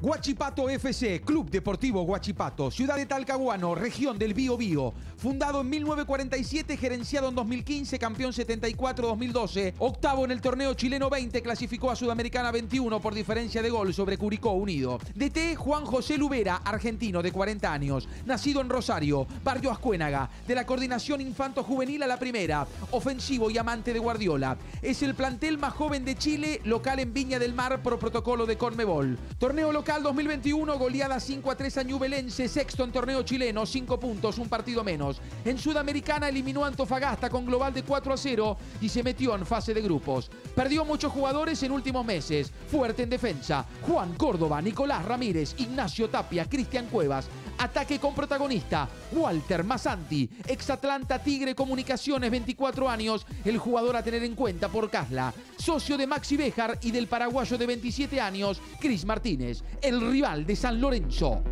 Guachipato FC, Club Deportivo Guachipato, ciudad de Talcahuano, región del Bío Bío. Fundado en 1947, gerenciado en 2015, campeón 74-2012, octavo en el torneo chileno 20, clasificó a Sudamericana 21 por diferencia de gol sobre Curicó Unido. DT Juan José Lubera, argentino de 40 años, nacido en Rosario, barrio Ascuénaga, de la coordinación infanto-juvenil a la primera, ofensivo y amante de Guardiola. Es el plantel más joven de Chile, local en Viña del Mar por protocolo de Conmebol. Torneo local 2021, goleada 5 a 3 a Ñublense, sexto en torneo chileno, 5 puntos, un partido menos. En Sudamericana eliminó a Antofagasta con global de 4 a 0 y se metió en fase de grupos. Perdió muchos jugadores en últimos meses. Fuerte en defensa. Juan Córdoba, Nicolás Ramírez, Ignacio Tapia, Cristian Cuevas. Ataque con protagonista Walter Masanti, ex Atlanta Tigre Comunicaciones, 24 años, el jugador a tener en cuenta por Casla. Socio de Maxi Bejar y del paraguayo de 27 años, Cris Martínez, el rival de San Lorenzo.